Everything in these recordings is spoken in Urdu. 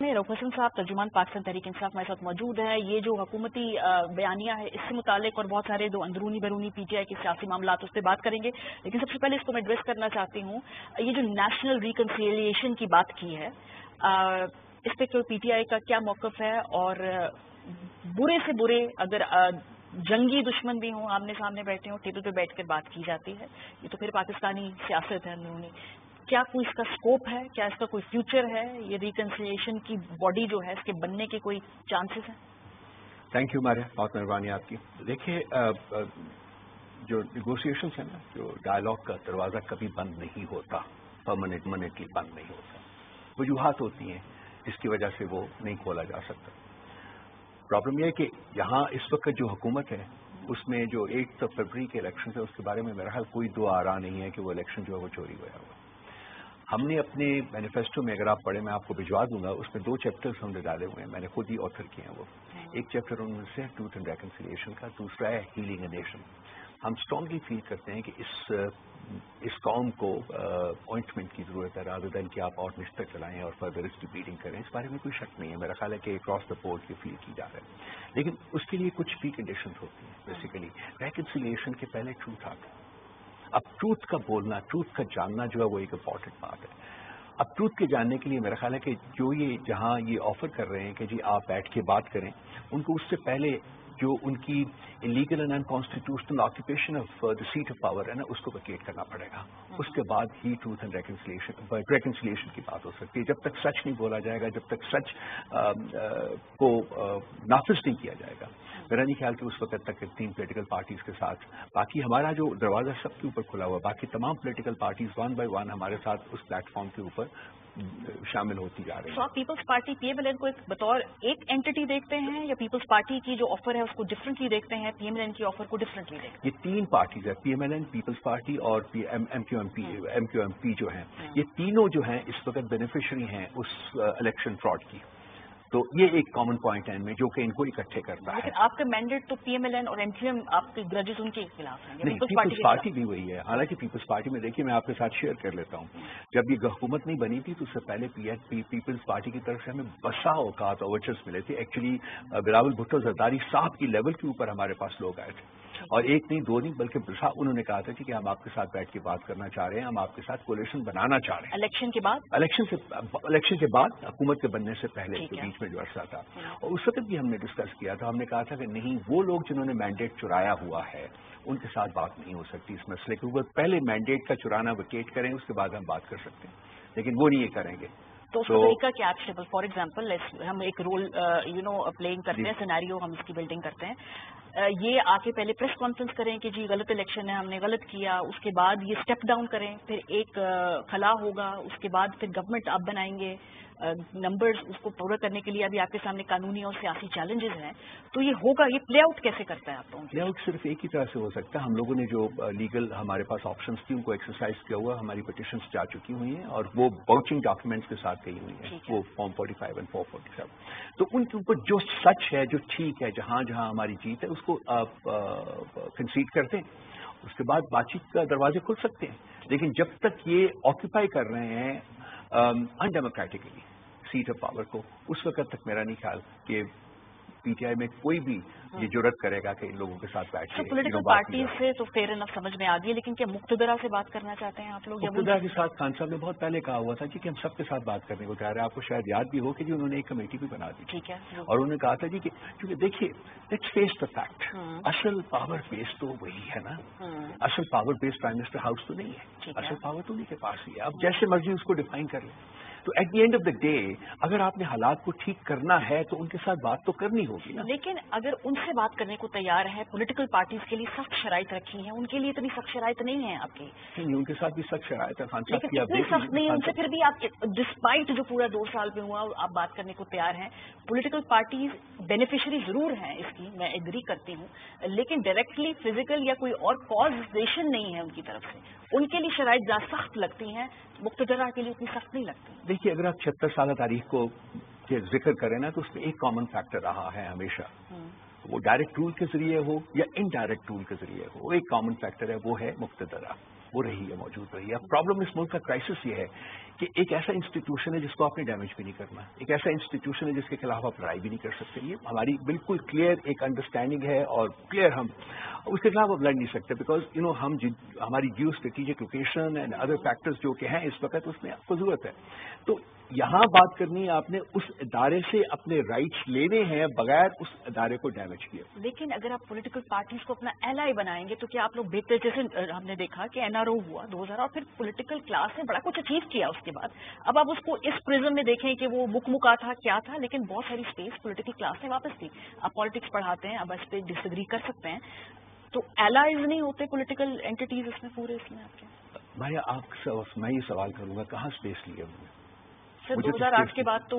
روفسن صاحب، ترجمان پاکستان تحریک انصاف ہمارے ساتھ موجود ہے یہ جو حکومتی بیانیہ ہے، اس سے متعلق اور بہت سارے جو اندرونی بیرونی پی ٹی آئی کے سیاسی معاملات اس پہ بات کریں گے۔ لیکن سب سے پہلے اس کو میں ایڈریس کرنا چاہتی ہوں۔ یہ جو نیشنل ریکنسیلیشن کی بات کی ہے اس پہ پی ٹی آئی کا کیا موقف ہے؟ اور برے سے برے اگر جنگی دشمن بھی ہوں، آمنے سامنے بیٹھے ہوں، ٹیبل پہ بیٹھ کر بات کی جاتی ہے۔ یہ تو پھر پاکستانی سیاست ہے اندرونی۔ کیا کوئی اس کا سکوپ ہے؟ کیا اس کا کوئی فیوچر ہے؟ یہ ریکنسلیشن کی باڈی جو ہے، اس کے بننے کے کوئی چانسز ہیں؟ تھینک یو ماریا بہت مہربانی آپ کی۔ دیکھیے جو نیگوسیشنس ہیں نا، جو ڈائلاگ کا دروازہ کبھی بند نہیں ہوتا پرماننٹ منٹلی بند نہیں ہوتا۔ وجوہات ہوتی ہیں جس کی وجہ سے وہ نہیں کھولا جا سکتا۔ پرابلم یہ ہے کہ یہاں اس وقت جو حکومت ہے، اس میں جو ایک فروری کے الیکشن ہے اس کے بارے میں میرا خیال کوئی دو آ رہا نہیں ہے کہ وہ الیکشن جو ہے وہ چوری ہوا ہوا ہم نے اپنے مینیفیسٹو میں اگر آپ پڑھیں میں آپ کو بھجوا دوں گا اس میں دو چیپٹر ہم نے ڈالے ہوئے ہیں۔ میں نے خود ہی آتھر کیے ہیں وہ۔ ایک چیپٹر ان میں سے ٹوتھ اینڈ ریکنسیلیشن کا دوسرا ہے ہیلنگ اے نیشن ہم اسٹرانگلی فیل کرتے ہیں کہ اس اس قوم کو اپوائنٹمنٹ کی ضرورت ہے رادر دین کہ آپ اور نشتر چلائیں اور فردر اس بیڈنگ کریں اس بارے میں کوئی شک نہیں ہے۔ میرا خیال ہے کہ اکراس دا بورڈ یہ فیل کی جا رہا ہے۔ لیکن اس کے لیے کچھ پری کنڈیشنز ہوتی ہیں بیسیکلی ریکنسیلیشن کے پہلے ٹروتھ آتا ہے اب ٹروتھ کا بولنا ٹروتھ کا جاننا جو ہے وہ ایک امپورٹنٹ بات ہے۔ اب ٹروتھ کے جاننے کے لیے میرا خیال ہے کہ جو یہ جہاں یہ آفر کر رہے ہیں کہ جی آپ بیٹھ کے بات کریں، ان کو اس سے پہلے جو ان کی legal and constitutional occupation of the seat of power ہے نا، اس کو وکیٹ کرنا پڑے گا۔ اس کے بعد ہی ٹروتھ اینڈ ریکنسلیشن کی بات ہو سکتی ہے۔ جب تک سچ نہیں بولا جائے گا، جب تک سچ کو نافذ نہیں کیا جائے گا۔ میرا نہیں خیال کہ اس وقت تک تین پولیٹیکل پارٹیز کے ساتھ، باقی ہمارا جو دروازہ سب کے اوپر کھلا ہوا باقی تمام political parties one by one ہمارے ساتھ اس پلیٹ فارم کے اوپر شامل ہوتی جا رہی ہے تو آپ Peoples Party P M L N کو ایک بطور ایک اینٹی دیکھتے ہیں یا پیپلز پارٹی کی جو آفر ہے اس کو ڈفرینٹلی دیکھتے ہیں؟ پی ایم ایل این کی آفر کو ڈفرینٹلی دیکھتے ہیں۔ یہ تین پارٹیز ہیں P M L N Peoples Party اور M Q M P M Q M P جو ہیں۔ ہاں۔ یہ تینوں جو ہیں اس وقت بینیفیشری ہیں اس uh, الیکشن فراڈ کی۔ تو یہ ایک کامن پوائنٹ ہے ان میں جو کہ ان کو اکٹھے کرتا ہے۔ آپ کا مینڈیٹ تو پی ایم ایل این اور ایم ٹی ایم آپ کے گرجز ان کے خلاف ہیں۔ پیپلز پارٹی بھی وہی ہے۔ حالانکہ پیپلز پارٹی میں دیکھیے میں آپ کے ساتھ شیئر کر لیتا ہوں۔ جب یہ حکومت نہیں بنی تھی تو اس سے پہلے P H P Peoples Party کی طرف سے ہمیں بسا اوقات اوورچرس ملے تھے۔ ایکچولی بلاول بھٹو زرداری صاحب کی لیول کے اوپر ہمارے پاس لوگ آئے تھے۔ اور ایک نہیں دو نہیں بلکہ برسا انہوں نے کہا تھا کہ ہم آپ کے ساتھ بیٹھ کے بات کرنا چاہ رہے ہیں ہم آپ کے ساتھ کولیشن بنانا چاہ رہے ہیں۔ الیکشن کے بعد؟ الیکشن سے الیکشن کے بعد حکومت کے بننے سے پہلے بیچ میں جو عرصہ تھا۔ اور اس وقت بھی ہم نے ڈسکس کیا تھا ہم نے کہا تھا کہ نہیں وہ لوگ جنہوں نے مینڈیٹ چرایا ہوا ہے ان کے ساتھ بات نہیں ہو سکتی اس مسئلے کے اوپر۔ پہلے مینڈیٹ کا چرانا وکیٹ کریں اس کے بعد ہم بات کر سکتے ہیں۔ لیکن وہ نہیں یہ کریں گے۔ تو اس کا کیا فار ایگزامپل ہم ایک رول یو نو پلینگ کرتے ہیں سیناریو ہم اس کی بلڈنگ کرتے ہیں۔ یہ آ کے پہلے پریس کانفرنس کریں کہ جی غلط الیکشن ہے ہم نے غلط کیا اس کے بعد یہ سٹیپ ڈاؤن کریں پھر ایک خلا ہوگا اس کے بعد پھر گورنمنٹ آپ بنائیں گے نمبرز اس کو پورا کرنے کے لیے ابھی آپ کے سامنے قانونی اور سیاسی چیلنجز ہیں۔ تو یہ ہوگا یہ پلے آؤٹ کیسے کرتا ہے آپ کو پلے آؤٹ صرف ایک ہی طرح سے ہو سکتا ہے۔ ہم لوگوں نے جو لیگل ہمارے پاس آپشنس تھی ان کو ایکسرسائز کیا ہوا ہماری پٹیشنس جا چکی ہوئی ہیں اور وہ باؤچنگ ڈاکومنٹس کے ساتھ گئی ہوئی ہیں۔ وہ form forty five and four forty seven تو ان کے اوپر جو سچ ہے جو ٹھیک ہے جہاں جہاں ہماری جیت ہے اس کو کنسیڈ کرتے ہیں. اس کے بعد بات چیت کا دروازے کھل سکتے ہیں. لیکن جب تک یہ آکوپائی کر رہے ہیں انڈیموکریٹکلی سیٹ آف پاور کو، اس وقت تک میرا نہیں خیال کہ پی ٹی آئی میں کوئی بھی یہ ہاں۔ ضرورت کرے گا کہ ان لوگوں کے ساتھ بیٹھ پولیٹیکل پارٹی سے تو فیر انف سمجھ میں آ گئی لیکن کیا مقتدرا سے بات کرنا چاہتے ہیں آپ لوگ؟ مقتدرا کے ساتھ خان صاحب نے بہت پہلے کہا ہوا تھا کہ ہم سب کے ساتھ بات کرنے کو چاہ رہے ہیں آپ کو شاید یاد بھی ہو کہ جی انہوں نے ایک کمیٹی بھی بنا دی ہے اور انہوں نے کہا تھا جی کہ کیونکہ دیکھیے لیٹس فیس دا فیکٹ اصل پاور بیس تو وہی ہے نا۔ ہاں۔ اصل power base prime minister house تو نہیں ہے۔ اصل پاور تو انہیں کے پاس ہی ہے۔ اب جیسے مرضی اس کو ڈیفائن کر لیں۔ تو at the end of the day اگر آپ نے حالات کو ٹھیک کرنا ہے تو ان کے ساتھ بات تو کرنی ہوگی نا۔ لیکن اگر ان سے بات کرنے کو تیار ہے پولیٹیکل پارٹیز کے لیے سخت شرائط رکھی ہیں ان کے لیے اتنی سخت شرائط نہیں ہے آپ کی ان کے ساتھ بھی سخت شرائط ہے خان صاحب اتنی سخت نہیں ان سے پھر بھی آپ ڈسپائٹ جو پورا دو سال پہ ہوا آپ بات کرنے کو تیار ہیں۔ پولیٹیکل پارٹیز بینیفیشری ضرور ہیں اس کی میں ایگری کرتی ہوں۔ لیکن ڈائریکٹلی فزیکل یا کوئی اور کازیشن نہیں ہے ان کی طرف سے۔ ان کے لیے شرائط زیادہ سخت لگتی ہیں۔ مقتدرہ کے لیے اتنی سخت نہیں لگتی۔ دیکھیے اگر آپ چھتر سالہ تاریخ کو ذکر کریں نا تو اس میں ایک کامن فیکٹر رہا ہے ہمیشہ۔ وہ ڈائریکٹ ٹول کے ذریعے ہو یا انڈائریکٹ ٹول کے ذریعے ہو ایک کامن فیکٹر ہے وہ ہے مقتدرہ۔ وہ رہی ہے، موجود رہی ہے۔ اب پرابلم اس ملک کا کرائسس یہ ہے کہ ایک ایسا انسٹیٹیوشن ہے جس کو آپ نے ڈیمیج بھی نہیں کرنا۔ ایک ایسا انسٹیٹیوشن ہے جس کے خلاف آپ لڑائی بھی نہیں کر سکتے۔ یہ ہماری بالکل کلیئر ایک انڈرسٹینڈنگ ہے اور کلیئر ہم اس کے خلاف آپ لڑ نہیں سکتے بیکاز یو نو ہم ہماری geo strategic location and other factors جو کہ ہیں اس وقت اس میں آپ کو ضرورت ہے۔ تو یہاں بات کرنی ہے آپ نے اس ادارے سے اپنے رائٹس لینے ہیں بغیر اس ادارے کو ڈیمیج کیا لیکن اگر آپ پولیٹیکل پارٹیز کو اپنا ایل آئی بنائیں گے تو کیا آپ لوگ بہتر جیسے ہم نے دیکھا کہ این آر او ہوا دو ہزار اور پھر پولیٹیکل کلاس نے بڑا کچھ اچیو کیا اس کے بعد۔ اب آپ اس کو اس پرزم میں دیکھیں کہ وہ مک مکا تھا کیا تھا لیکن بہت ساری اسپیس پولیٹیکل کلاس نے واپس دی آپ پالیٹکس پڑھاتے ہیں اب اس پہ ڈس اگری کر سکتے ہیں۔ تو ایل آئیز نہیں ہوتے پولیٹیکل اینٹیز اس میں پورے اس میں آپ کے۔ بھائی آپ میں یہ سوال کروں گا کہاں اسپیس لی ہے سر دو ہزار آٹھ کے بعد تو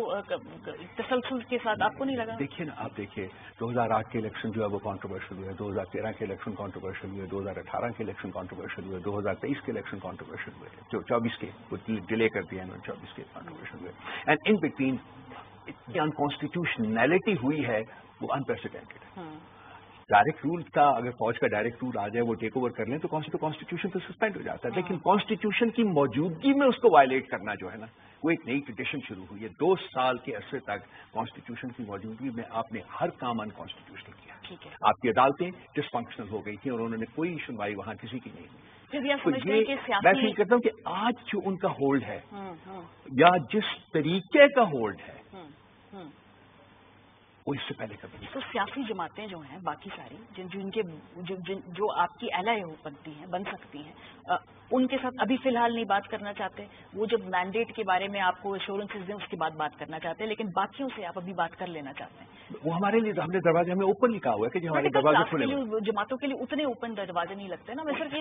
تسلسل کے ساتھ آپ کو نہیں لگا؟ دیکھیے نا آپ دیکھیے دو ہزار آٹھ کے الیکشن جو ہے وہ کانٹروورشل ہوئے دو ہزار تیرہ کے الیکشن کانٹروورشل ہوئے دو ہزار اٹھارہ کے الیکشن کانٹروورشل ہوئے دو ہزار تیئیس کے الیکشن کانٹروورشل ہوئے جو چوبیس کے ڈیلے کر دیا انہوں نے چوبیس کے کانٹروورشل ہوئے۔ اینڈ ان بٹوین اتنی انکانسٹیٹیوشنلٹی ہوئی ہے وہ انپریسیڈینٹڈ ڈائریکٹ رول کا اگر فوج کا ڈائریکٹ رول آ جائے وہ ٹیک اوور کر لیں تو کانسٹیٹیوشن تو سسپینڈ ہو جاتا ہے۔ لیکن کانسٹیٹیوشن کی موجودگی میں اس کو وائلیٹ کرنا جو ہے نا وہ ایک نئی ٹریڈیشن شروع ہوئی ہے دو سال کے عرصے تک کانسٹیٹیوشن کی موجودگی میں آپ نے ہر کام ان کانسٹیٹیوشنل کیا آپ کی عدالتیں ڈس فنکشنل ہو گئی تھیں اور انہوں نے کوئی سنوائی وہاں کسی کی نہیں۔ میں فیل کرتا ہوں کہ آج جو ان کا ہولڈ ہے یا جس طریقے کا ہولڈ ہے وہ اس سے پہلے کبھی تو سیاسی جماعتیں جو ہیں باقی ساری جن جن کے جو آپ کی ایل آئی بنتی ہیں بن سکتی ہیں ان کے ساتھ ابھی فی الحال نہیں بات کرنا چاہتے۔ وہ جب مینڈیٹ کے بارے میں آپ کو ایشورنس دیں اس کے بعد بات کرنا چاہتے۔ ہیں لیکن باقیوں سے آپ ابھی بات کر لینا چاہتے ہیں۔ وہ ہمارے لیے ہم نے دروازے ہمیں اوپن لکھا ہوا ہے کہ ہمارے دروازے کھلے جماعتوں کے لیے اتنے اوپن دروازے نہیں لگتے نا۔ میں صرف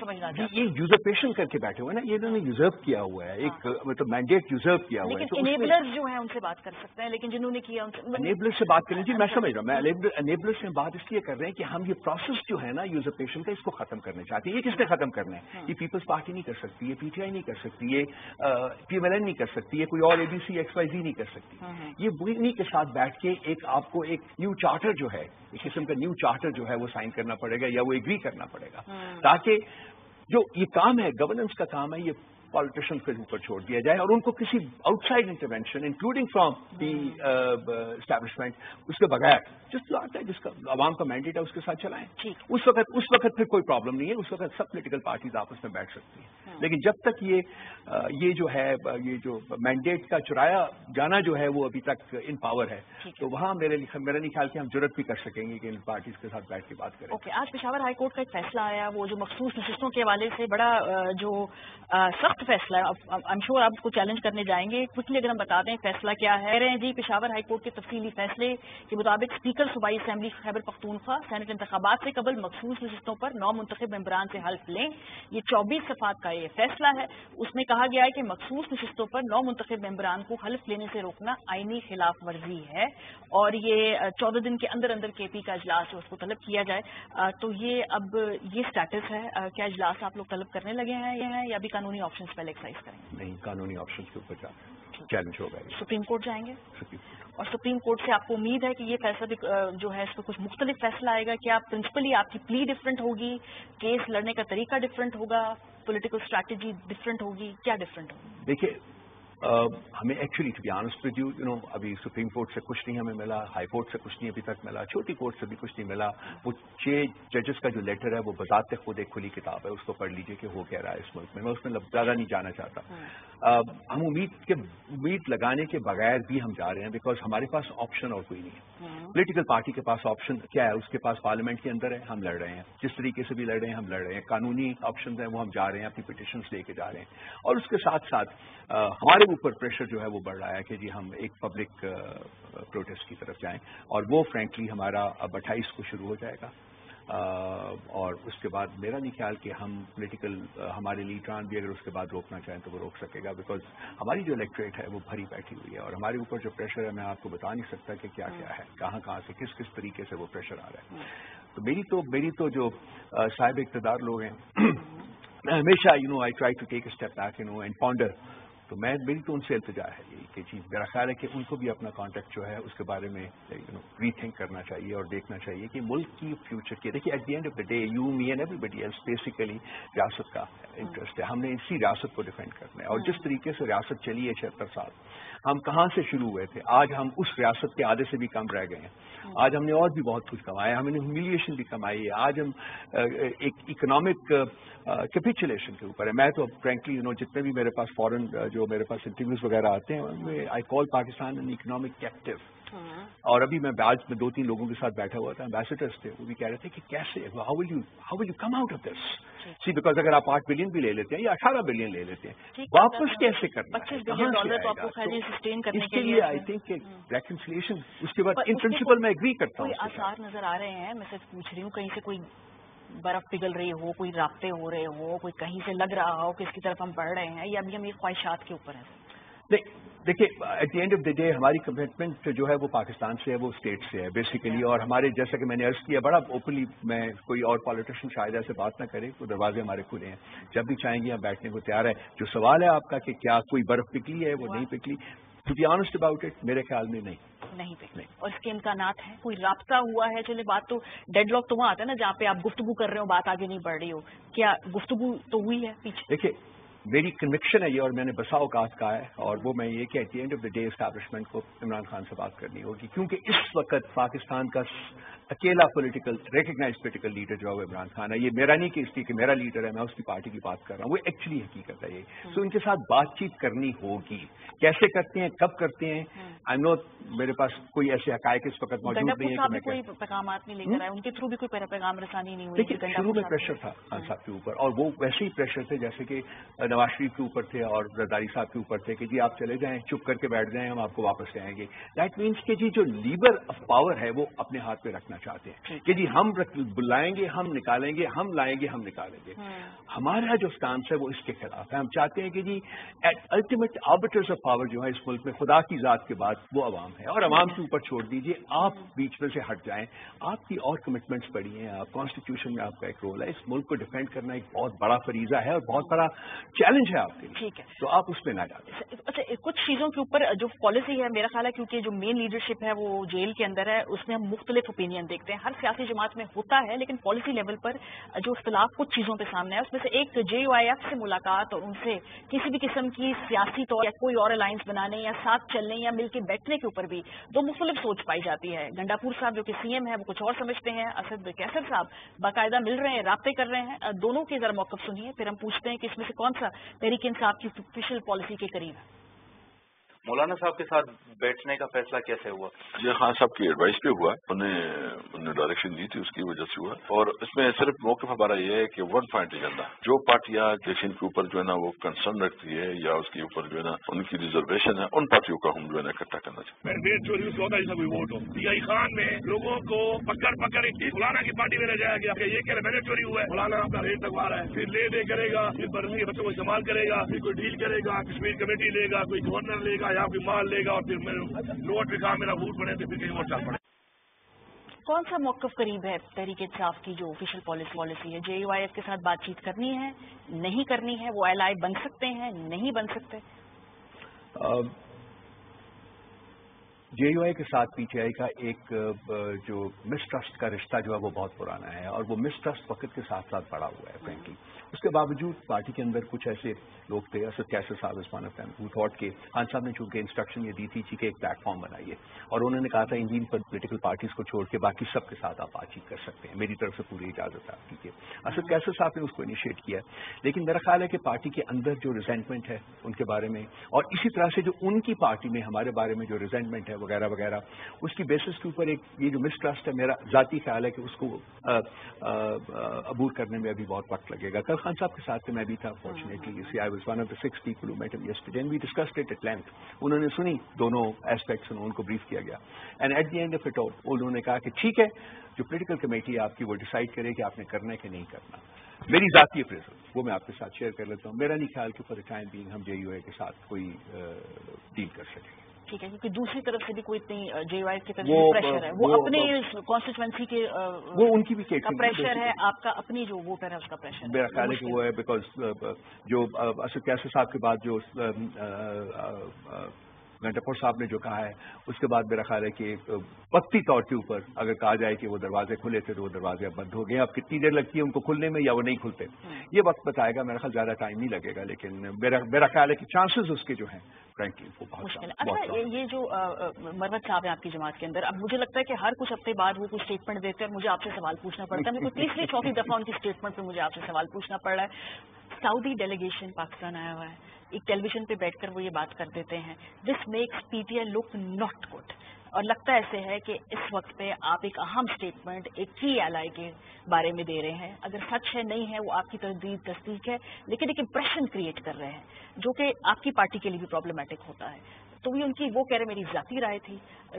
سمجھنا یہ یوزرپیشن کر کے بیٹھے ہوئے نا۔ یہ انہوں نے یوزرو کیا ہوا ہے۔ ایک ہاں۔ مطلب مینڈیٹ یوزرو کیا ہوا ہے۔ لیکن انیبلر جو ہیں ان سے بات کر سکتے ہیں لیکن جنہوں نے کیا انیبلر سے بات کریں جی میں سمجھ رہا ہوں۔ میں انیبلر سے بات اس لیے کر رہے ہیں کہ ہم یہ پروسیس جو ہے نا یوزرپیشن کا اس کو ختم کرنا چاہتے ہیں۔ یہ کس نے ختم کرنا ہے؟ ہاں۔ یہ پیپلز پارٹی نہیں کر سکتی یہ پی ٹی آئی نہیں کر سکتی یہ پی ایم ایل این نہیں کر سکتی یہ کوئی اور A B C X Y Z نہیں کر سکتی۔ ہاں، یہ انہیں کے ساتھ بیٹھ کے ایک آپ کو ایک نیو چارٹر جو ہے ایک قسم کا نیو چارٹر جو ہے وہ سائن کرنا پڑے گا یا وہ ایگری کرنا پڑے گا۔ ہاں۔ تاکہ جو یہ کام ہے گورننس کا کام ہے یہ پالیٹیشین کے اوپر چھوڑ دیا جائے اور ان کو کسی outside intervention including from the establishment اس کے بغیر جس جو آتا ہے جس کا عوام کا مینڈیٹ ہے اس کے ساتھ چلائیں۔ اس وقت اس وقت پھر کوئی پرابلم نہیں ہے اس وقت سب پولیٹیکل پارٹیز آپس میں بیٹھ سکتی ہیں۔ ہاں۔ لیکن جب تک یہ یہ جو ہے یہ جو مینڈیٹ کا چرایا جانا جو ہے وہ ابھی تک ان پاور ہے۔ تو وہاں میرے میرا نہیں خیال کہ ہم ضرورت بھی کر سکیں گے کہ ان پارٹیز کے ساتھ بیٹھ کے بات کریں۔ اوکے آج پشاور ہائی کورٹ کا ایک فیصلہ آیا وہ جو مخصوص نشستوں کے حوالے سے بڑا جو سخت فیصلہ ہے ایم شور آپ کو چیلنج کرنے جائیں گے۔ کچھ اگر ہم بتا دیں فیصلہ کیا ہے۔ رہے ہیں جی پشاور ہائی کورٹ کے تفصیلی فیصلے کے مطابق اسپیکر صوبائی اسمبلی خیبر پختونخوا سینٹ انتخابات سے قبل مخصوص نشستوں پر نو منتخب ممبران سے حلف لیں۔ یہ چوبیس صفات کا یہ فیصلہ ہے۔ اس میں کہا گیا ہے کہ مخصوص نشستوں پر نو منتخب ممبران کو حلف لینے سے روکنا آئینی خلاف ورزی ہے۔ اور یہ چودہ دن کے اندر اندر کے پی کا اجلاس جو اس کو طلب کیا جائے۔ تو یہ اب یہ اسٹیٹس ہے۔ کیا اجلاس آپ لوگ طلب کرنے لگے ہیں یا ابھی قانونی آپشن پہلے ایکسائز کریں گے۔ نہیں قانونی آپشن کے اوپر چیلنج ہوگا سپریم کورٹ جائیں گے۔ اور سپریم کورٹ سے آپ کو امید ہے کہ یہ فیصلہ جو ہے اس پہ کچھ مختلف فیصلہ آئے گا کیا پرنسپلی آپ کی پلی ڈفرینٹ ہوگی کیس لڑنے کا طریقہ ڈفرینٹ ہوگا پولیٹیکل اسٹریٹجی ڈفرینٹ ہوگی کیا ڈفرینٹ ہوگی؟ دیکھیے ہمیں actually to be honest with you you know ابھی سپریم کورٹ سے کچھ نہیں ہمیں ملا ہائی کورٹ سے کچھ نہیں ابھی تک ملا چھوٹی کورٹ سے بھی کچھ نہیں ملا وہ چھ ججز کا جو لیٹر ہے وہ بذات خود ایک کھلی کتاب ہے اس کو پڑھ لیجیے کہ ہو کیا رہا ہے اس ملک میں میں اس میں زیادہ نہیں جانا چاہتا ہم امید کے امید لگانے کے بغیر بھی ہم جا رہے ہیں بیکاز ہمارے پاس آپشن اور کوئی نہیں ہے پولیٹیکل پارٹی کے پاس آپشن کیا ہے اس کے پاس پارلیمنٹ کے اندر ہے ہم لڑ رہے ہیں جس طریقے سے بھی لڑ رہے ہیں ہم لڑ رہے ہیں قانونی آپشن ہیں وہ ہم جا رہے ہیں اپنی پٹیشنس لے کے جا رہے ہیں اور اس کے ساتھ ساتھ ہمارے اوپر پریشر جو ہے وہ بڑھ رہا ہے کہ جی ہم ایک پبلک پروٹیسٹ کی طرف جائیں اور وہ فرینکلی ہمارا اب اٹھائیس کو شروع ہو جائے گا۔ اور اس کے بعد میرا نہیں خیال کہ ہم پولیٹیکل ہمارے لیڈران بھی اگر اس کے بعد روکنا چاہیں تو وہ روک سکے گا بیکاز ہماری جو الیکٹریٹ ہے وہ بھری بیٹھی ہوئی ہے اور ہمارے اوپر جو پریشر ہے میں آپ کو بتا نہیں سکتا کہ کیا کیا ہے کہاں کہاں سے کس کس طریقے سے وہ پریشر آ رہا ہے۔ تو میری تو میری تو جو صاحب اقتدار لوگ ہیں میں ہمیشہ you know I try to take step back you know and ponder تو میں میری تو ان سے التجا ہے یہی کہ جی میرا خیال ہے کہ ان کو بھی اپنا کانٹیکٹ جو ہے، اس کے بارے میں ری تھنک کرنا چاہیے اور دیکھنا چاہیے کہ ملک کی فیوچر کی۔ دیکھیے at the end of the day you me and everybody else basically ریاست کا انٹرسٹ ہے۔ ہم نے اسی ریاست کو ڈیفینڈ کرنا ہے۔ اور جس طریقے سے ریاست چلی ہے چھہتر سال، ہم کہاں سے شروع ہوئے تھے؟ آج ہم اس ریاست کے آدھے سے بھی کم رہ گئے ہیں۔ آج ہم نے اور بھی بہت کچھ کمایا ہم نے ہیوملیشن بھی کمائی ہے۔ آج ہم ایک اکنامک کیپیچولیشن کے اوپر ہے میں تو فرینکلی نو جتنے بھی میرے پاس فورن جو میرے پاس انٹرویوز وغیرہ آتے ہیں I call Pakistan an economic captive اور ابھی میں آج میں دو تین لوگوں کے ساتھ بیٹھا ہوا تھا امبیسڈرس تھے وہ بھی کہہ رہے تھے کہ کیسے how will you how will you come out of this C because اگر آپ آٹھ بلین بھی لے لیتے ہیں یا اٹھارہ بلین لے لیتے ہیں واپس کیسے کرنا اس کے لیے آئی تھنک ریکنسلیشن اس کے بعد ان پرنسپل میں اگری کرتا ہوں آسار نظر آ رہے ہیں؟ میں صرف پوچھ رہی ہوں کہیں سے کوئی برف پگھل رہی ہو کوئی رابطے ہو رہے ہو کوئی کہیں سے لگ رہا ہو کہ اس کی طرف ہم بڑھ رہے ہیں یا ابھی ہم یہ خواہشات کے اوپر ہیں۔ دیکھیے at the end of the day ہماری کمٹمنٹ جو ہے وہ پاکستان سے ہے وہ اسٹیٹ سے ہے بیسیکلی اور ہمارے جیسا کہ میں نے عرض کیا بڑا اوپنلی میں کوئی اور پالیٹیشین شاید ایسے بات نہ کرے تو دروازے ہمارے کھلے ہیں۔ جب بھی چاہیں گے ہم بیٹھنے کو تیار ہے جو سوال ہے آپ کا کہ کیا کوئی برف پکلی ہے وہ نہیں پکلی to be honest about it میرے خیال میں نہیں۔ نہیں پکلی اور اس کے امکانات ہیں۔ کوئی رابطہ ہوا ہے چلے بات تو ڈیڈ لاک تو وہاں آتا ہے نا جہاں پہ آپ گفتگو کر رہے ہو بات آگے نہیں بڑھ رہی ہو۔ کیا گفتگو تو ہوئی ہے پیچھے؟ دیکھیے میری کنوکشن ہے یہ اور میں نے بسا اوقات کہا ہے اور وہ میں یہ کہ at the end of the day establishment کو عمران خان سے بات کرنی ہوگی کیونکہ اس وقت پاکستان کا اکیلا پولیٹیکل ریکگنائز پولیٹیکل لیڈر جو ہے وہ عمران خان ہے۔ یہ میرا نہیں کہ اس کی کہ میرا لیڈر ہے میں اس کی پارٹی کی بات کر رہا ہوں وہ ایکچولی حقیقت ہے یہ۔ سو ان کے ساتھ بات چیت کرنی ہوگی۔ کیسے کرتے ہیں کب کرتے ہیں؟ آئی نو میرے پاس کوئی ایسے حقائق اس وقت موجود نہیں ہے کہ کوئی پیغامات نہیں لے کر ان کے تھرو بھی کوئی پیغام رسانی نہیں ہوئی لیکن شروع میں پریشر تھا۔ خان صاحب کے اوپر اور وہ ویسے ہی پریشر تھے جیسے کہ نواز شریف کے اوپر تھے اور رزاری صاحب کے اوپر تھے کہ جی آپ چلے جائیں چپ کر کے بیٹھ جائیں ہم آپ کو واپس لے آئیں گے۔ دیٹ مینس کہ جی جو لیور آف پاور ہے وہ اپنے ہاتھ پہ رکھنا چاہتے ہیں۔ کہ جی ہم بلائیں گے ہم نکالیں گے ہم لائیں گے ہم نکالیں گے۔ ہمارا جو اسٹانس ہے وہ اس کے خلاف ہے۔ ہم چاہتے ہیں کہ جی الٹیمیٹ آربیٹرز آف پاور جو ہے اس ملک میں خدا کی ذات کے بعد وہ عوام ہے اور عوام کے اوپر چھوڑ دیجیے آپ بیچ میں سے ہٹ جائیں۔ آپ کی اور کمٹمنٹس پڑی ہیں۔ آپ کانسٹیٹیوشن میں آپ کا ایک رول ہے۔ اس ملک کو ڈیفینڈ کرنا ایک بہت بڑا فریضہ ہے اور بہت بڑا چیلنج ہے آپ کے لیے۔ ٹھیک ہے۔ تو آپ اس میں نہ جاتے اچھا کچھ چیزوں کے اوپر جو پالیسی ہے میرا خیال ہے کیونکہ جو مین لیڈرشپ ہے وہ جیل کے اندر ہے۔ اس میں ہم مختلف اوپینین دیکھتے ہیں۔ ہر سیاسی جماعت میں ہوتا ہے لیکن پالیسی لیول پر جو اختلاف کچھ چیزوں پہ سامنے ہے اس میں سے ایک جے یو آئی ایف سے ملاقات اور ان سے کسی بھی قسم کی سیاسی طور یا کوئی اور الائنس بنانے یا ساتھ چلنے یا مل کے بیٹھنے کے اوپر بھی دو مختلف سوچ پائی جاتی ہے گنڈاپور صاحب جو کہ سی ایم ہے وہ کچھ اور سمجھتے ہیں۔ اسد کیسر صاحب باقاعدہ مل رہے ہیں، رابطے کر رہے ہیں۔ دونوں کے ذرا موقف سنیے، پھر ہم پوچھتے ہیں کہ اس میں سے کون سا تحریک انصاف کی آفیشیل پالیسی کے قریب ہے۔ مولانا صاحب کے ساتھ بیٹھنے کا فیصلہ کیسے ہوا؟ یہ خان صاحب کی ایڈوائس پہ ہوا۔ انہوں نے ڈائریکشن دی تھی اس کی وجہ سے ہوا۔ اور اس میں صرف موقف ہمارا یہ ہے کہ ون پوائنٹ ایجنڈا جو پارٹیاں جیسے ان کے اوپر جو ہے نا وہ کنسرن رکھتی ہے یا اس کے اوپر جو ہے نا ان کی ریزرویشن ہے ان پارٹیوں کا ہم جو ہے نا اکٹھا کرنا چاہتے ہیں۔ ووٹ ہو۔ خان میں لوگوں کو پکڑ پکڑ مولانا کی پارٹی میں جایا گیا۔ کہ یہ کہ میں نے چوری ہوا ہے۔ مولانا اپنا ریٹ لگوا رہا ہے۔ پھر لے دے کرے گا پھر برسی بچوں کو استعمال کرے گا پھر کوئی ڈیل کرے گا کشمیر کمیٹی لے گا کوئی گورنر لے گا یا کوئی مال لے گا اور پھر میں نوٹ بھی کہا میرا ووٹ پڑے تو پھر کہیں اور چل پڑے کون سا موقف قریب ہے تحریک انصاف کی جو آفیشیل پالیسی ہے؟ جے یو آئی ایف کے ساتھ بات چیت کرنی ہے؟ نہیں کرنی ہے؟ وہ ایل آئی بن سکتے ہیں؟ نہیں بن سکتے؟ جے یو آئی کے ساتھ پی ٹی آئی کا ایک جو مسٹرسٹ کا رشتہ جو ہے وہ بہت پرانا ہے اور وہ مسٹرسٹ وقت کے ساتھ ساتھ بڑا ہوا ہے فرینکلی اس کے باوجود پارٹی کے اندر کچھ ایسے لوگ تھے، اسد کیسر صاحب عثمان افین تھاٹ کے خان صاحب نے چونکہ انسٹرکشن یہ دی تھی کہ ایک پلیٹ فارم بنائیے۔ اور انہوں نے کہا تھا انڈین پولیٹیکل پارٹیز کو چھوڑ کے باقی سب کے ساتھ آپ بات چیت کر سکتے ہیں۔ میری طرف سے پوری اجازت ہے آپ کیجیے اسد کیسر صاحب نے اس کو انیشیٹ کیا لیکن میرا خیال ہے کہ پارٹی کے اندر جو ریزینٹمنٹ ہے ان کے بارے میں، اور اسی طرح سے جو ان کی پارٹی میں، ہمارے بارے میں جو ریزینٹمنٹ ہے وغیرہ وغیرہ، اس کی بیسس کے اوپر ایک یہ جو مسٹرسٹ ہے، میرا ذاتی خیال ہے کہ اس کو عبور کرنے میں ابھی بہت وقت لگے گا۔ کل خان صاحب کے ساتھ میں بھی تھا fortunately I was one of the six people we discussed it at length انہوں نے سنی دونوں ایسپیکٹس ان کو بریف کیا گیا and at the end of it all انہوں نے کہا کہ ٹھیک ہے جو پولیٹیکل کمیٹی ہے آپ کی وہ ڈیسائڈ کرے کہ آپ نے کرنا ہے کہ نہیں کرنا میری ذاتی اپریزل وہ میں آپ کے ساتھ شیئر کر لیتا ہوں میرا نہیں خیال کہ فور ٹائم بینگ ہم جے یو اے کے ساتھ کوئی ڈیل کر سکیں ٹھیک ہے کیونکہ دوسری طرف سے بھی کوئی اتنی جے وائی کی طرف پریشر ہے۔ وہ اپنے کانسٹیچوینسی کے وہ ان کی بھی پریشر ہے آپ کا اپنی جو ووٹر ہے اس کا پریشر میرا خیال ہے کہ وہ ہے۔ بیکاز جو اسد کیسر صاحب کے بعد جو گنٹاپور صاحب نے جو کہا ہے اس کے بعد میرا خیال ہے کہ وقتی طور کے اوپر اگر کہا جائے کہ وہ دروازے کھلے تھے تو وہ دروازے اب بند ہو گئے اب کتنی دیر لگتی ہے ان کو کھلنے میں یا وہ نہیں کھلتے؟ یہ وقت بتائے گا۔ میرا خیال زیادہ ٹائم نہیں لگے گا لیکن میرا خیال ہے کہ چانسز اس کے جو ہیں فرینکلی وہ بہت اچھا یہ جو مروت صاحب ہیں آپ کی جماعت کے اندر اب مجھے لگتا ہے کہ ہر کچھ ہفتے بعد وہ کچھ اسٹیٹمنٹ دیتے ہیں مجھے آپ سے سوال پوچھنا پڑتا ہے۔ میرے کو تیسری چوتھی دفعہ ان کی اسٹیٹمنٹ پہ مجھے آپ سے سوال پوچھنا پڑ رہا ہے۔ سعودی ڈیلیگیشن پاکستان آیا ہوا ہے۔ ایک ٹیلی ویژن پہ بیٹھ کر وہ یہ بات کر دیتے ہیں۔ This makes P T I look not good اور لگتا ایسے ہے کہ اس وقت پہ آپ ایک اہم اسٹیٹمنٹ ایک کی ایل آئی کے بارے میں دے رہے ہیں۔ اگر سچ ہے، نہیں ہے، وہ آپ کی تردید تصدیق ہے، لیکن ایک امپریشن کریٹ کر رہے ہیں، جو کہ آپ کی پارٹی کے لیے بھی پرابلمٹک ہوتا ہے۔ تو بھی ان کی وہ کہہ رہے میری ذاتی رائے تھی.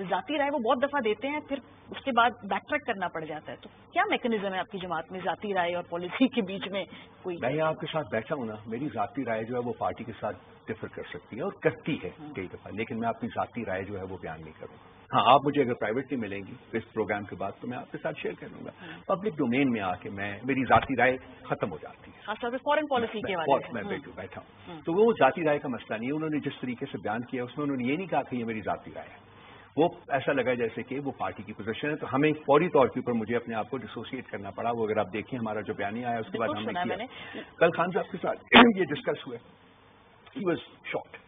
ذاتی رائے وہ بہت دفعہ دیتے ہیں پھر اس کے بعد بیک ٹریک کرنا پڑ جاتا ہے۔ تو کیا میکنزم ہے آپ کی جماعت میں ذاتی رائے اور پالیسی کے بیچ میں کوئی؟ میں آپ کے ساتھ بیٹھا ہوں نا میری ذاتی رائے جو ہے وہ پارٹی کے ساتھ ڈفر کر سکتی ہے اور کرتی ہے کئی دفعہ لیکن میں اپنی ذاتی رائے جو ہے وہ بیان نہیں کروں۔ ہاں آپ مجھے اگر پرائیویٹلی ملیں گی اس پروگرام کے بعد تو میں آپ کے ساتھ شیئر کر لوں گا پبلک ڈومین میں آ کے میں میری ذاتی رائے ختم ہو جاتی ہے۔ فورن پالیسی کے میں بیٹھا ہوں۔ تو وہ ذاتی رائے کا مسئلہ نہیں ہے۔ انہوں نے جس طریقے سے بیان کیا اس میں انہوں نے یہ نہیں کہا کہ یہ میری ذاتی رائے ہے۔ وہ ایسا لگا جیسے کہ وہ پارٹی کی پوزیشن ہے۔ تو ہمیں فوری طور کے اوپر مجھے اپنے آپ کو ڈسوسیٹ کرنا پڑا۔ وہ اگر آپ دیکھیں ہمارا جو بیانی آیا اس کے بعد ہم نے کل خان صاحب کے ساتھ یہ ڈسکس ہوئے۔ ہی واز شارٹ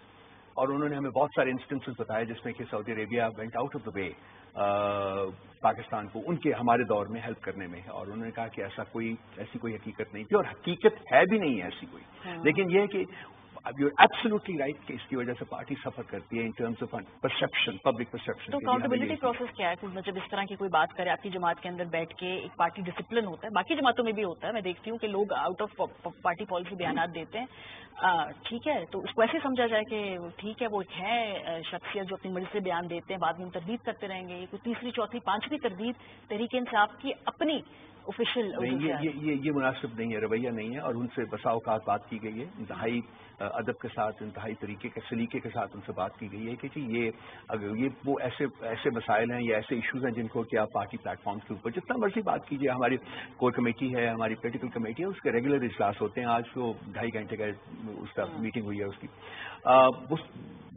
اور انہوں نے ہمیں بہت سارے انسٹنس بتائے جس میں کہ Saudi Arabia went out of the way Pakistan کو ان کے ہمارے دور میں ہیلپ کرنے میں اور انہوں نے کہا کہ ایسا کوئی ایسی کوئی حقیقت نہیں تھی اور حقیقت ہے بھی نہیں ایسی کوئی ہاں۔ لیکن یہ کہ اب یو ایبسلوٹلی رائٹ کہ اس کی وجہ سے پارٹی سفر کرتی ہے in terms of perception public perception تو اکاؤنٹیبلٹی پروسیس کیا ہے؟ مطلب جب اس طرح کی کوئی بات کرے آپ کی جماعت کے اندر بیٹھ کے ایک پارٹی ڈسپلن ہوتا ہے باقی جماعتوں میں بھی ہوتا ہے میں دیکھتی ہوں کہ لوگ آؤٹ آف پارٹی پالیسی بیانات دیتے ہیں۔ ٹھیک ہے تو اس کو ایسے سمجھا جائے کہ ٹھیک ہے وہ ایک ہے شخصیت جو اپنی مرضی سے بیان دیتے ہیں بعد میں تردید کرتے رہیں گے کوئی تیسری چوتھی پانچویں تردید تحریک انصاف کی اپنی آفیشیل یہ مناسب نہیں ہے رویہ نہیں ہے اور ان سے بسا اوقات بات کی گئی ہے۔ انتہائی ادب کے ساتھ انتہائی طریقے کے سلیقے کے ساتھ ان سے بات کی گئی ہے کہ جی یہ اگر یہ وہ ایسے ایسے مسائل ہیں یا ایسے ایشوز ہیں جن کو کہ آپ پارٹی پلیٹ فارم کے اوپر جتنا مرضی بات کیجیے ہماری کور کمیٹی ہے ہماری پولیٹیکل کمیٹی ہے اس کے ریگولر اجلاس ہوتے ہیں۔ آج تو ڈھائی گھنٹے کا اس کا میٹنگ ہوئی ہے اس کی۔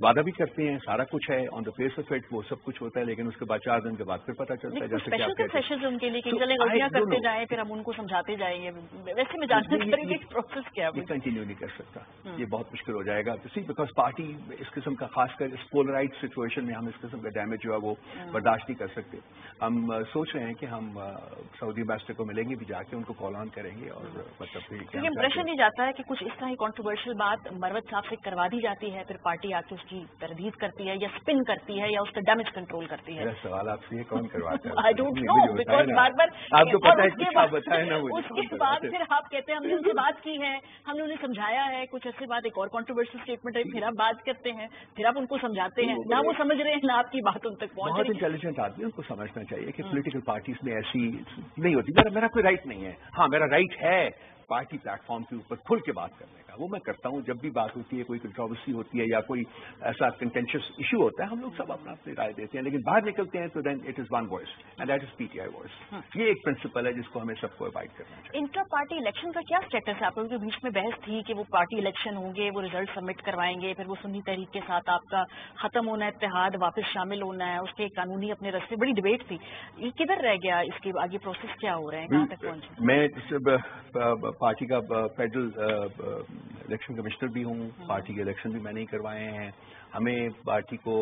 وعدہ بھی کرتے ہیں سارا کچھ ہے on the face of it وہ سب کچھ ہوتا ہے لیکن اس کے بعد چار دن کے بعد پھر پتا چلتا ہے جیسے ان کے لیے کرتے جائیں پھر ہم ان کو سمجھاتے جائیں گے۔ ویسے میں جاننا پروسیس کیا ہے کنٹینیو نہیں کر سکتا۔ یہ بہت مشکل ہو جائے گا۔ سی بیکاز پارٹی اس قسم کا خاص کر اس پولرائٹ سچویشن میں ہم اس قسم کا ڈیمیج جو ہے وہ برداشت نہیں کر سکتے۔ ہم سوچ رہے ہیں کہ ہم سعودی بیسٹر کو ملیں گے بھی جا کے ان کو کال آن کریں گے اور مطلب امپریشن نہیں جاتا ہے کہ کچھ اس طرح کی کانٹروورشل بات مروت صاحب سے کروا دی جاتی ہے پھر پارٹی آ کے اس کی تردید کرتی ہے یا اسپن کرتی ہے یا اس کا ڈیمیج کنٹرول کرتی ہے؟ سوال آپ سے کون کرواتا ہے؟ اس کے بعد پھر آپ کہتے ہیں ہم نے ان سے بات کی ہے ہم نے انہیں سمجھایا ہے کچھ عرصے بعد ایک اور کانٹروورشل اسٹیٹمنٹ ہے پھر آپ بات کرتے ہیں پھر آپ ان کو سمجھاتے ہیں۔ نہ وہ سمجھ رہے ہیں نہ آپ کی بات ان تک پہنچ بہت انٹیلیجنٹ آدمی ان کو سمجھنا چاہیے کہ پولیٹیکل پارٹیز میں ایسی نہیں ہوتی۔ میرا کوئی رائٹ نہیں ہے۔ ہاں میرا رائٹ ہے۔ پارٹی پلیٹ فارم کے اوپر کھل کے بات کرنے کا۔ وہ میں کرتا ہوں جب بھی بات ہوتی ہے کوئی کنٹروورسی ہوتی ہے یا کوئی ایسا کنٹینشیس ایشو ہوتا ہے ہم لوگ سب اپنا اپنی رائے دیتے ہیں لیکن باہر نکلتے ہیں تو then it is one voice and that is P T I voice یہ ایک پرنسپل ہے جس کو ہمیں سب کو اوائڈ کرنا چاہیے۔ انٹر پارٹی الیکشن کا کیا اسٹیٹس ہے؟ آپ لوگوں کے بیچ میں بحث تھی کہ وہ پارٹی الیکشن ہوں گے وہ ریزلٹ سبمٹ کروائیں گے پھر وہ سنی تحریک کے ساتھ آپ کا ختم ہونا ہے اتحاد واپس شامل ہونا ہے اس کے قانونی اپنے رستے۔ بڑی ڈبیٹ تھی۔ یہ کدھر رہ گیا؟ اس کے آگے پروسیس کیا ہو کہاں تک پہنچے؟ میں پارٹی کا فیڈرل الیکشن کمشنر بھی ہوں پارٹی کے الیکشن بھی میں نے کروائے ہیں۔ ہمیں پارٹی کو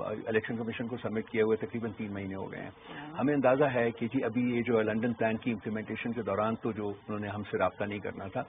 الیکشن کمیشن کو سبمٹ کیے ہوئے تقریباً تین مہینے ہو گئے ہیں۔ ہمیں اندازہ ہے کہ جی ابھی یہ جو لنڈن پلان کی امپلیمنٹیشن کے دوران تو جو انہوں نے ہم سے رابطہ نہیں کرنا تھا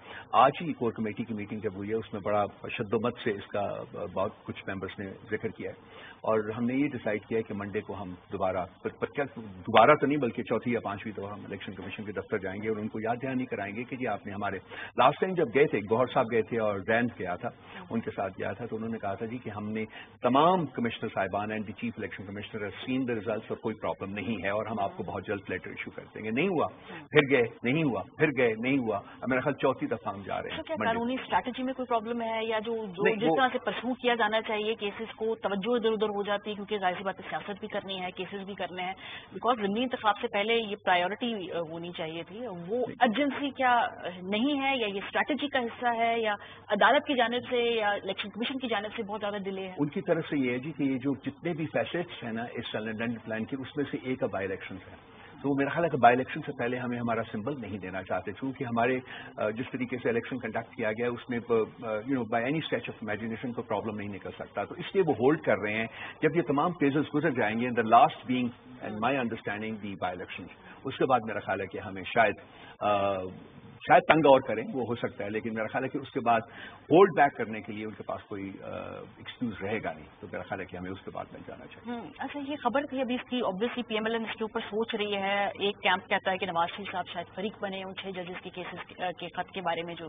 آج ہی کور کمیٹی کی میٹنگ جب ہوئی ہے اس میں بڑا شد و مت سے اس کا بہت کچھ ممبرس نے ذکر کیا ہے۔ اور ہم نے یہ ڈیسائیڈ کیا کہ منڈے کو ہم دوبارہ دوبارہ تو نہیں بلکہ چوتھی یا پانچویں تو ہم الیکشن کمیشن کے دفتر جائیں گے اور ان کو یاد دہانی کرائیں گے کہ جی آپ نے ہمارے لاسٹ ٹائم جب گئے تھے گوہر صاحب گئے تھے اور رینڈ گیا تھا ان کے ساتھ گیا تھا تو انہوں نے کہا تھا جی کہ ہم نے تمام کمشنر صاحبان and the chief election commissioner seen the results اور کوئی پرابلم نہیں ہے اور ہم آپ کو بہت جلد لیٹر ایشو کر دیں گے۔ نہیں ہوا۔ پھر گئے۔ نہیں ہوا۔ پھر گئے۔ نہیں ہوا۔ میرا خیال چوتھی دفعہ ہم جا رہے ہیں۔ قانونی اسٹریٹجی میں کوئی پرابلم ہے یا جو جس طرح سے پرسو کیا جانا چاہیے کیسز کو توجہ ادھر ادھر ہو جاتی ہے کیونکہ ظاہر سی بات سیاست بھی کرنی ہے کیسز بھی کرنے ہیں۔ بیکاز ضمنی انتخاب سے پہلے یہ پرائیورٹی ہونی چاہیے تھی۔ وہ ایجنسی کیا نہیں ہے یا یہ اسٹریٹجی کا حصہ ہے یا عدالت کی جانب سے یا الیکشن کمیشن کی جانب سے بہت زیادہ ڈیلے ان کی طرف سے یہ ہے جی کہ یہ جو جتنے بھی فیسٹس ہیں نا اس لنڈن پلان کے اس میں سے ایک بائی الیکشن ہے۔ تو میرا خیال ہے کہ بائی الیکشن سے پہلے ہمیں ہمارا سمبل نہیں دینا چاہتے، چونکہ ہمارے جس طریقے سے الیکشن کنڈکٹ کیا گیا، اس میں you know by any stretch of imagination کو پرابلم نہیں نکل سکتا۔ تو اس لیے وہ ہولڈ کر رہے ہیں۔ جب یہ تمام پیزز گزر جائیں گے the last being and my understanding the by election اس کے بعد میرا خیال ہے کہ ہمیں شاید شاید تنگ اور کریں، وہ ہو سکتا ہے، لیکن میرا خیال ہے کہ اس کے بعد ہولڈ بیک کرنے کے لیے ان کے پاس کوئی ایکسکیوز رہے گا نہیں۔ تو میرا خیال ہے کہ ہمیں اس کے بعد میں جانا چاہیے۔ اچھا یہ خبر تھی ابھی اس کی obviously P M L N اس کے اوپر سوچ رہی ہے۔ ایک کیمپ کہتا ہے کہ نواز شریف صاحب شاید فریق بنے، ان چھ ججز کے کیسز کے خط کے بارے میں جو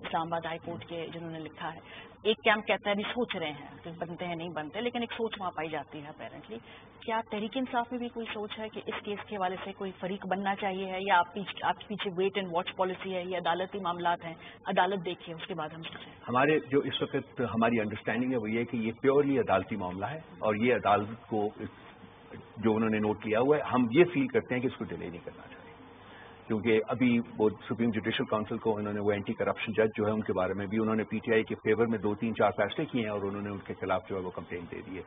اسلام آباد ہائی کورٹ کے جنہوں نے لکھا ہے۔ ایک کیمپ کہتا ہے ابھی سوچ رہے ہیں بنتے ہیں، نہیں بنتے، لیکن ایک سوچ وہاں پائی جاتی ہے اپیرنٹلی کیا تحریک انصاف میں بھی کوئی سوچ ہے کہ اس کیس کے حوالے سے کوئی فریق بننا چاہیے ہے، یا آپ کے پیچھے ویٹ اینڈ واچ پالیسی ہے یا عدالتی معاملات ہیں، عدالت دیکھیے، اس کے بعد ہم سوچیں۔ ہمارے جو اس وقت ہماری انڈرسٹینڈنگ ہے وہ یہ کہ یہ پیورلی عدالتی معاملہ ہے اور یہ عدالت کو جو انہوں نے نوٹ کیا ہوا ہے، ہم یہ فیل کرتے ہیں کہ اس کو ڈیلے نہیں کرنا چاہیے۔ کیونکہ ابھی وہ سپریم جوڈیشل کاؤنسل کو انہوں نے وہ اینٹی کرپشن جج جو ہے ان کے بارے میں بھی انہوں نے پی ٹی آئی کے فیور میں دو تین چار فیصلے کیے ہیں اور انہوں نے ان کے خلاف جو ہے وہ کمپلین دے دی ہے۔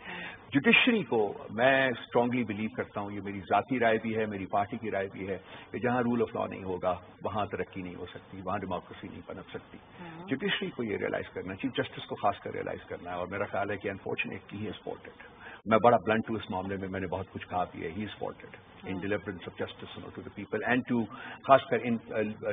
جوڈیشری کو میں اسٹرانگلی بلیو کرتا ہوں یہ میری ذاتی رائے بھی ہے میری پارٹی کی رائے بھی ہے کہ جہاں رول آف لا نہیں ہوگا وہاں ترقی نہیں ہو سکتی وہاں ڈیموکریسی نہیں پنپ سکتی۔ ہاں۔ جوڈیشری کو یہ ریئلائز کرنا چیف جسٹس کو خاص کر ریئلائز کرنا ہے اور میرا خیال ہے کہ انفارچونیٹلی ہی اسپورٹڈ میں بڑا بلنٹ ہوں اس معاملے میں میں نے بہت کچھ کہا بھی ہے۔ He is faulted in deliverance of justice to the people and to خاص کر ان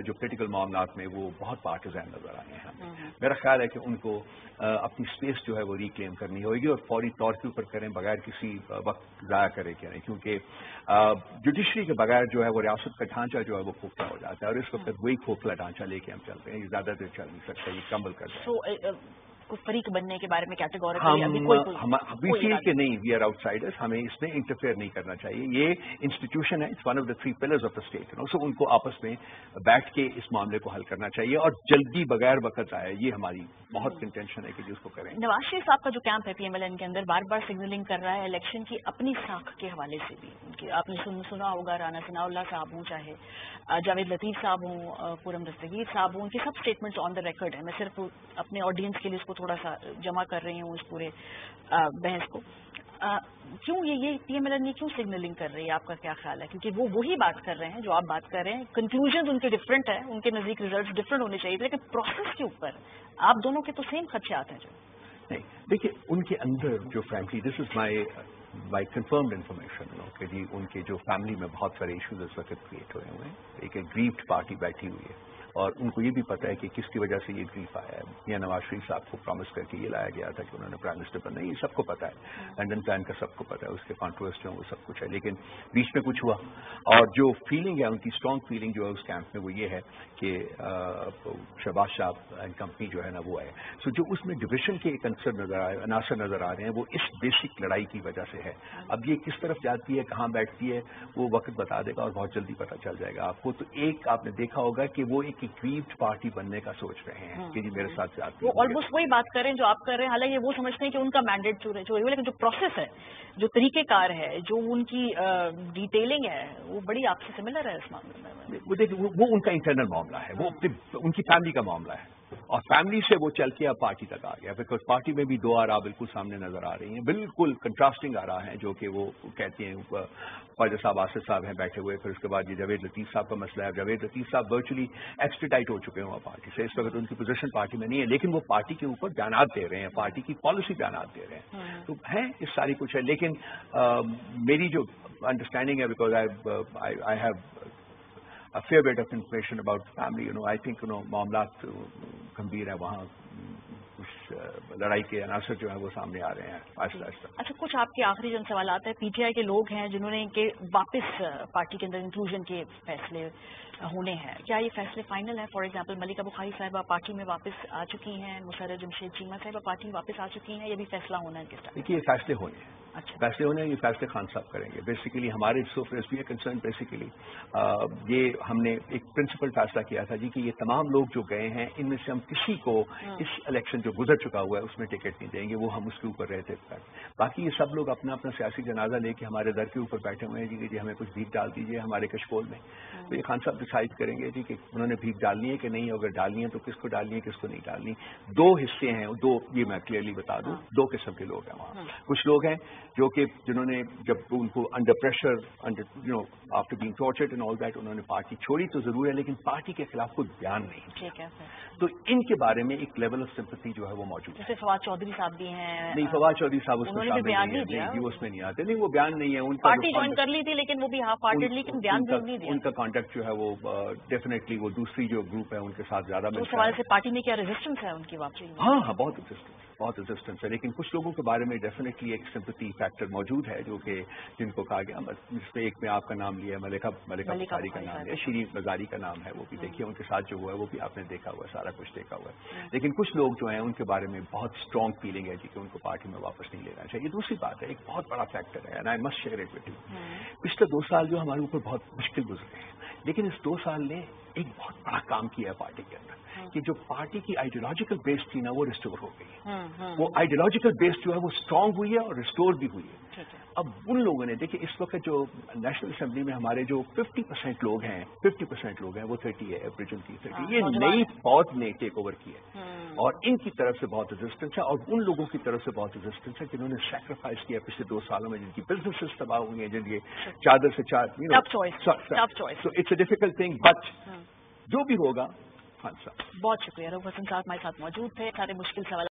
جو پولیٹیکل معاملات میں وہ بہت پارٹیزین نظر آئے ہیں۔ ہاں۔ میرا خیال ہے کہ ان کو اپنی اسپیس جو ہے وہ ریکلیم کرنی ہوگی اور فوری طور کے اوپر کریں بغیر کسی وقت ضائع کرے کیا نہیں۔ کیونکہ جوڈیشری کے بغیر جو ہے وہ ریاست کا ڈھانچہ جو ہے وہ کھوکھلا ہو جاتا ہے اور اس وقت ہاں۔ وہی کھوکھلا ڈھانچہ لے کے ہم چلتے ہیں۔ یہ زیادہ دیر چل نہیں سکتا یہ کمبل کر کو فریق بننے کے بارے میں کہ نہیں۔ وی آر آؤٹ سائڈرس ہمیں اس میں انٹرفیئر نہیں کرنا چاہیے۔ یہ انسٹیٹیوشن ہے one of the three pillars of the state so ان کو آپس میں بیٹھ کے اس معاملے کو حل کرنا چاہیے اور جلدی بغیر وقت آئے یہ ہماری بہت انٹینشن ہے کہ جس کو کریں۔ نواز شریف صاحب کا جو کیمپ ہے پی ایم ایل این کے اندر بار بار سگنلنگ کر رہا ہے الیکشن کی اپنی ساکھ کے حوالے سے بھی۔ آپ نے سنا ہوگا رانا ثناء اللہ صاحب ہوں چاہے جاوید لطیف صاحب ہوں پورم دستگیر صاحب ہوں ان کے سب اسٹیٹمنٹ آن دا ریکارڈ ہے میں صرف اپنے آڈینس کے لیے اس کو تھوڑا سا جمع کر رہی ہوں اس پورے بحث کو۔ کیوں یہ پی ایم ایل این کیوں سگنلنگ کر رہی ہے؟ آپ کا کیا خیال ہے؟ کیونکہ وہ وہی بات کر رہے ہیں جو آپ بات کر رہے ہیں۔ کنکلوژن ان کے ڈفرینٹ ہیں، ان کے نزدیک ریزلٹ ڈفرینٹ ہونے چاہیے، لیکن پروسیس کے اوپر آپ دونوں کے تو سیم خدشات ہیں جو۔ نہیں، دیکھیے، ان کے اندر جو frankly this is my by confirmed information کہ جی ان کے جو فیملی میں بہت سارے ایشوز اس وقت کریٹ ہوئے ہوئے ہیں۔ ایک گریفڈ پارٹی بیٹھی ہوئی ہے۔ اور ان کو یہ بھی پتہ ہے کہ کس کی وجہ سے یہ گریف آیا ہے۔ یا نواز شریف صاحب کو پرامس کر کے یہ لایا گیا تھا کہ انہوں نے پرائم منسٹر بننا یہ سب کو پتا ہے۔ ہاں۔ لنڈن پلان کا سب کو پتا ہے اس کے کانٹروورس ہیں وہ سب کچھ ہے۔ لیکن بیچ میں کچھ ہوا۔ اور جو فیلنگ ہے ان کی اسٹرانگ فیلنگ جو ہے اس کیمپ میں وہ یہ ہے کہ شہباز شاہ اینڈ کمپنی جو ہے نا وہ ہے سو جو اس میں ڈویژن کے ایک عنصر نظر آئے عناصر نظر آ رہے ہیں وہ اس بیسک لڑائی کی وجہ سے ہے۔ ہاں۔ اب یہ کس طرف جاتی ہے کہاں بیٹھتی ہے وہ وقت بتا دے گا اور بہت جلدی پتہ چل جائے گا۔ آپ کو تو ایک آپ نے دیکھا ہوگا کہ وہ ایک اکویپڈ پارٹی بننے کا سوچ رہے ہیں ہاں، کہ جی میرے ہاں۔ ساتھ وہ آلموسٹ وہی بات کریں جو آپ کر رہے ہیں۔ حالانکہ وہ سمجھتے ہیں کہ ان کا مینڈیٹ چور ہے لیکن جو پروسیس ہے جو طریقہ کار ہے جو ان کی ڈیٹیلنگ ہے وہ بڑی آپ سے سملر ہے اس معاملے میں۔ وہ ان کا انٹرنل معاملہ ہے۔ وہ ہاں۔ ان کی فیملی کا معاملہ ہے۔ اور فیملی سے وہ چل کے اب پارٹی تک آ گیا بیکاز پارٹی میں بھی دو آرا بالکل سامنے نظر آ رہی ہیں بالکل کنٹراسٹنگ آ رہا ہے جو کہ وہ کہتے ہیں فاضر صاحب آصف صاحب ہیں بیٹھے ہوئے پھر اس کے بعد یہ جاوید لطیف صاحب کا مسئلہ ہے جاوید لطیف صاحب ورچولی ایکسٹیٹائٹ ہو چکے ہیں پارٹی سے اس وقت ان کی پوزیشن پارٹی میں نہیں ہے لیکن وہ پارٹی کے اوپر بیانات دے رہے ہیں پارٹی کی پالیسی بیانات دے رہے ہیں ہاں۔ تو ہیں اس ساری کچھ ہے لیکن میری جو انڈرسٹینڈنگ ہے because I have a fair bit of information about the family. You know, I think, you know, معاملات گمبیر ہے وہاں لڑائی کے عناصر جو ہیں وہ سامنے آ رہے ہیں آہستہ آہستہ۔ اچھا کچھ آپ کے آخری جن سوالات ہیں پی ٹی آئی کے لوگ ہیں جنہوں نے کہ واپس پارٹی کے اندر انکلوژن کے فیصلے ہونے ہیں۔ کیا یہ فیصلے فائنل ہیں؟ فار ایگزامپل ملکہ بخاری صاحبہ پارٹی میں واپس آ چکی ہیں مسرت جمشید چیما صاحبہ پارٹی میں واپس آ چکی ہیں یہ بھی فیصلہ ہونا ہے کس طرح؟ دیکھیے یہ فیصلے ہونے ہیں۔ اچھا۔ فیصلے ہونے یہ فیصلے خان صاحب کریں گے۔ بیسیکلی ہمارے کنسرن بیسیکلی یہ ہم نے ایک پرنسپل فیصلہ کیا تھا جی کہ یہ تمام لوگ جو گئے ہیں ان میں سے ہم کسی کو ہاں۔ اس الیکشن جو گزر چکا ہوا ہے اس میں ٹکٹ نہیں دیں گے وہ ہم اس کے اوپر رہتے باقی یہ سب لوگ اپنا اپنا سیاسی جنازہ لے کے ہمارے در کے اوپر بیٹھے ہوئے ہیں جی کہ جی ہمیں کچھ بھیک ڈال دیجیے ہمارے کشکول میں۔ ہاں۔ تو یہ خان صاحب ڈسائڈ کریں گے جی کہ انہوں نے بھیک ڈالنی ہے کہ نہیں اگر ڈالنی ہے تو کس کو ڈالنی ہے کس کو نہیں ڈالنی۔ دو حصے ہیں دو یہ میں کلیئرلی بتا دوں۔ ہاں۔ دو قسم کے لوگ ہیں وہاں۔ کچھ لوگ ہیں جو کہ جنہوں نے جب ان کو under pressure after being tortured and all that انہوں نے پارٹی چھوڑی تو ضرور ہے لیکن پارٹی کے خلاف کوئی بیان نہیں تو ان کے بارے میں ایک لیول آف سمپتی جو ہے وہ موجود ہے۔ فواد چودھری صاحب بھی ہیں۔ نہیں فواد چودھری صاحب اس میں نہیں جی، اس میں نہیں آتے۔ نہیں وہ بیان نہیں ہے۔ ان پارٹی جوائن کر لی تھی لیکن وہ بھی ہاف لیکن بیان نہیں ان کا کانٹیکٹ جو ہے وہ ڈیفینیٹلی وہ دوسری جو گروپ ہے ان کے ساتھ زیادہ سوال سے پارٹی میں کیا ریزسٹنس ہے ان کی واپسی ہاں ہاں بہت ریزسٹنس بہت ریزسٹنس ہے۔ لیکن کچھ لوگوں کے بارے میں ڈیفینیٹلی ایک سمپتی فیکٹر موجود ہے جو کہ جن کو کہا گیا جس میں ایک میں آپ کا نام لیا ہے ملکہ ملکہ بخاری کا نام لیا شریف مزاری کا نام ہے وہ بھی دیکھیے ان کے ساتھ جو ہوا ہے وہ بھی آپ نے دیکھا ہوا ہے سارا کچھ دیکھا ہوا ہے۔ لیکن کچھ لوگ جو ہیں ان کے بارے میں بہت اسٹرانگ فیلنگ ہے جی کہ ان کو پارٹی میں واپس نہیں لینا چاہیے۔ دوسری بات ہے ایک بہت بڑا فیکٹر ہے آئی مسٹ شیئر اٹ پچھلے دو سال جو ہمارے اوپر بہت مشکل گزرے ہیں لیکن اس دو سال نے ایک بہت بڑا کام کیا ہے پارٹی کے اندر۔ کہ جو پارٹی کی آئیڈیولوجیکل بیس تھی نا وہ ریسٹور ہو گئی۔ وہ آئیڈیولوجیکل بیس جو ہے وہ اسٹرانگ ہوئی ہے اور ریسٹور بھی ہوئی ہے۔ اب ان لوگوں نے دیکھیں اس وقت جو نیشنل اسمبلی میں ہمارے جو ففٹی پرسینٹ لوگ ہیں ففٹی پرسینٹ لوگ ہیں وہ تھرٹی ہے ایوریجن کی تھرٹی یہ نئی فوج نے ٹیک اوور کی ہے۔ اور ان کی طرف سے بہت ریزسٹنس ہے اور ان لوگوں کی طرف سے بہت ریزسٹنس ہے جنہوں نے سیکریفائس کیا پچھلے دو سالوں میں جن کی بزنسز تباہ ہوئی ہیں جن کے چادر سے چار it's a difficult thing but جو بھی ہوگا بہت شکریہ۔ روح حسن صاحب ہمارے ساتھ موجود تھے۔ سارے مشکل سوال